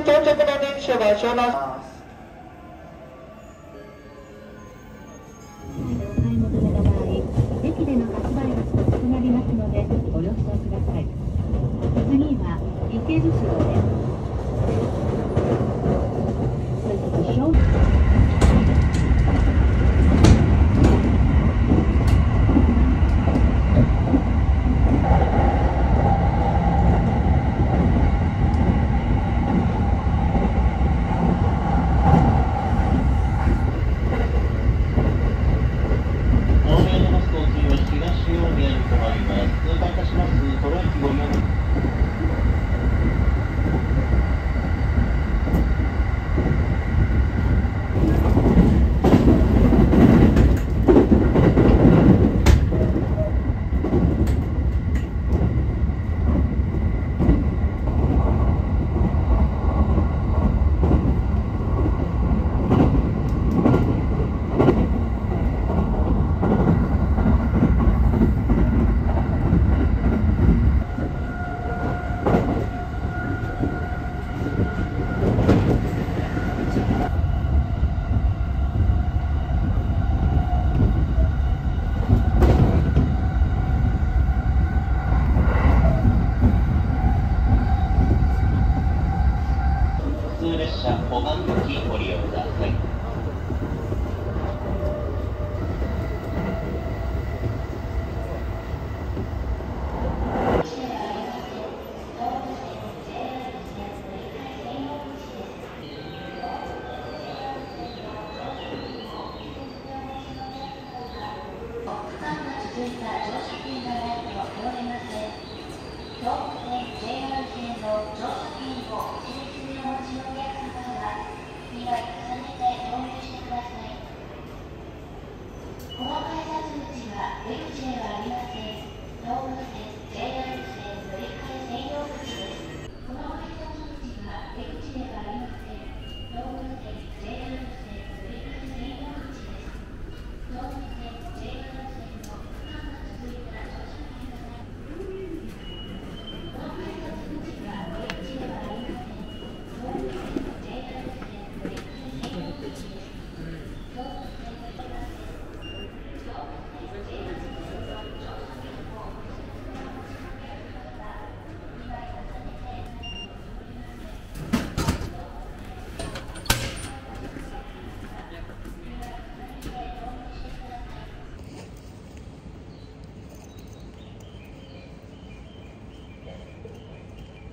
तो चकना दिन शोभा शोना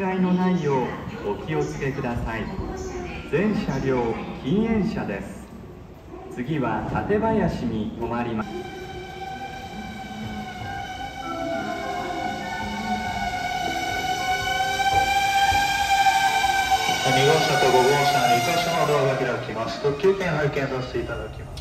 違いのないようお気をつけください。全車両禁煙車です。次は館林に止まります。2号車と5号車2箇所のドアが開きます特急券拝見させていただきます。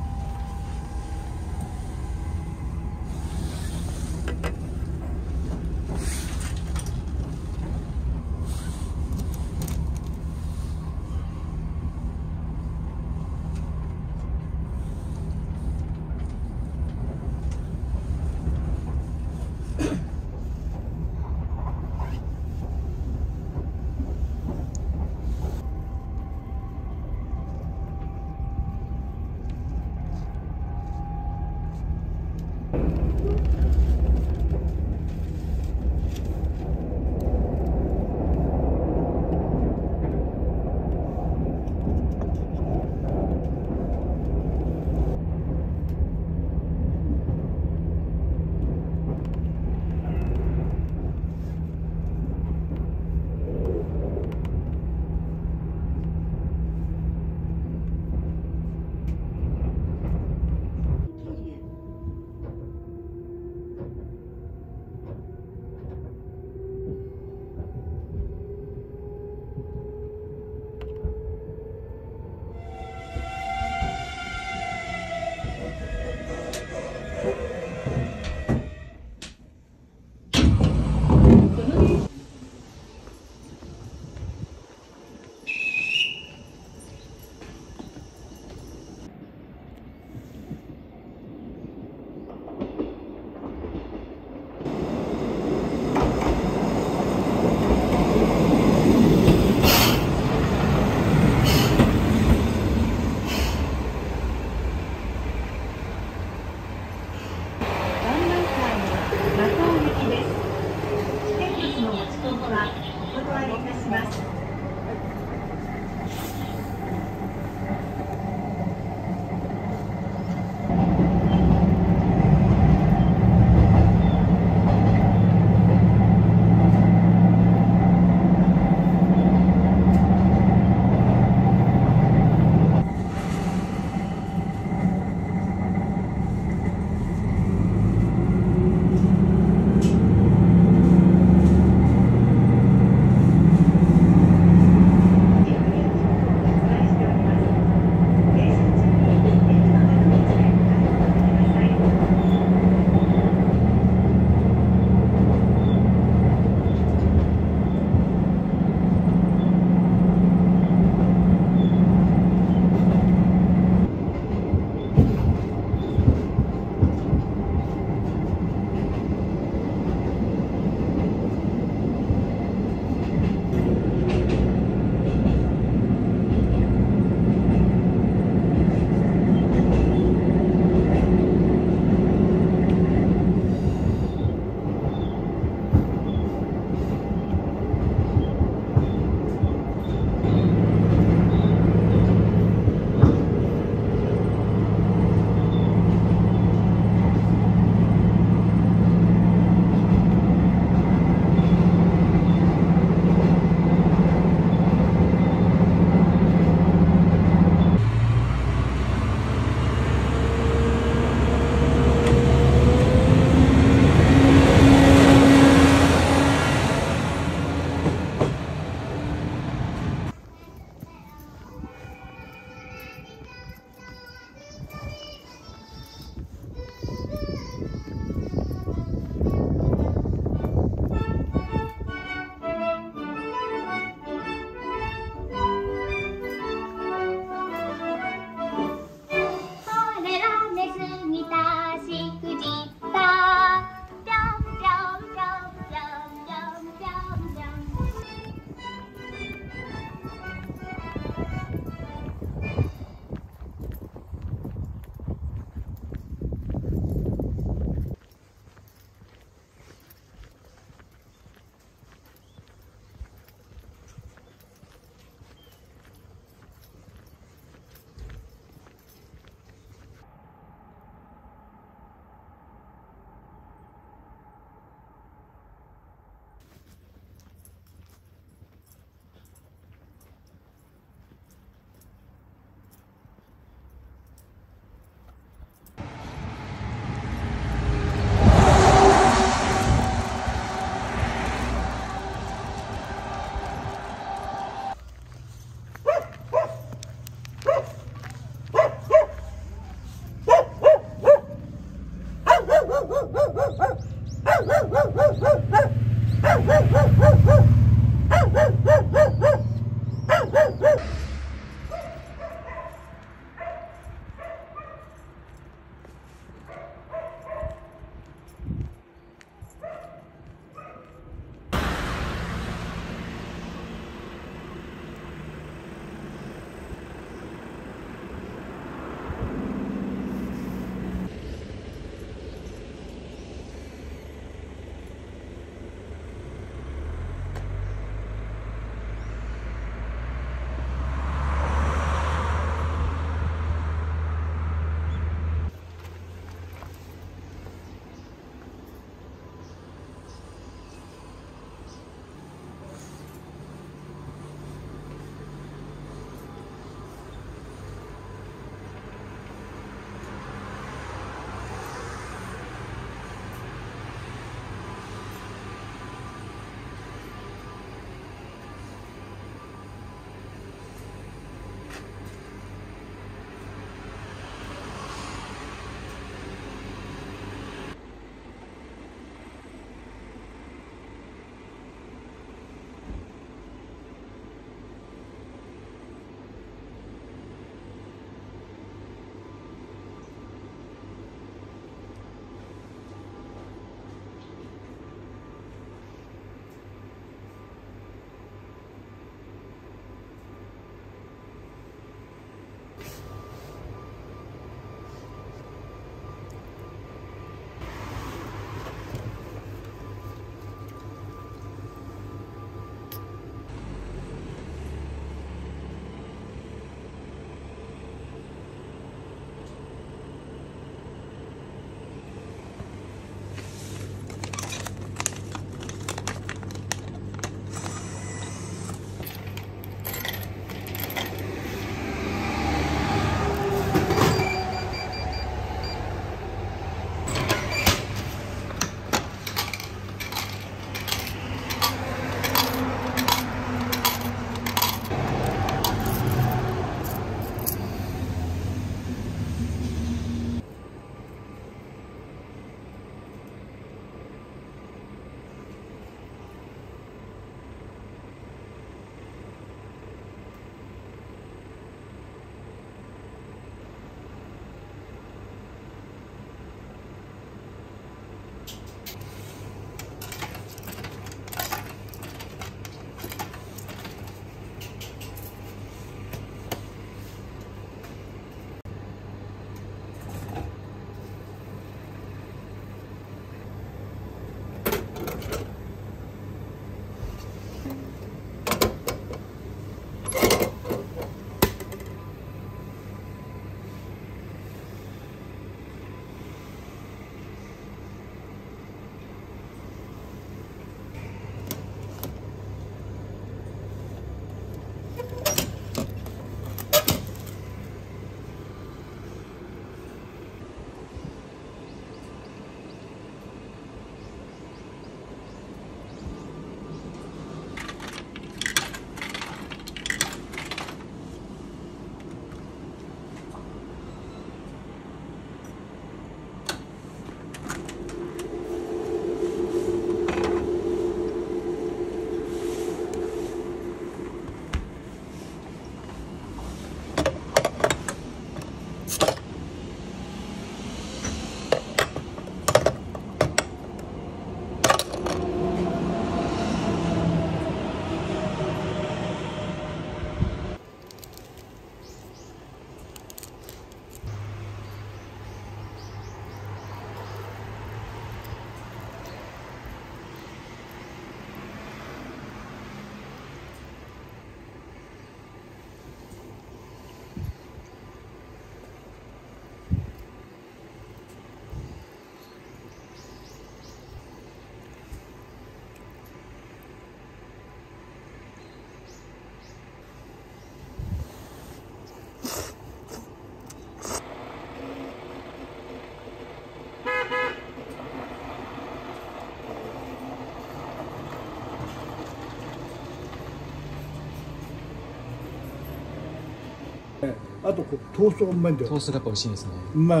あとこうトーストがうまいんだよ。トーストがやっぱ美味しいんですね。うまい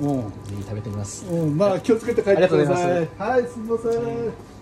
うん。ぜひ食べてみます。うん、まあ気をつけて帰ってください。はい、すみません。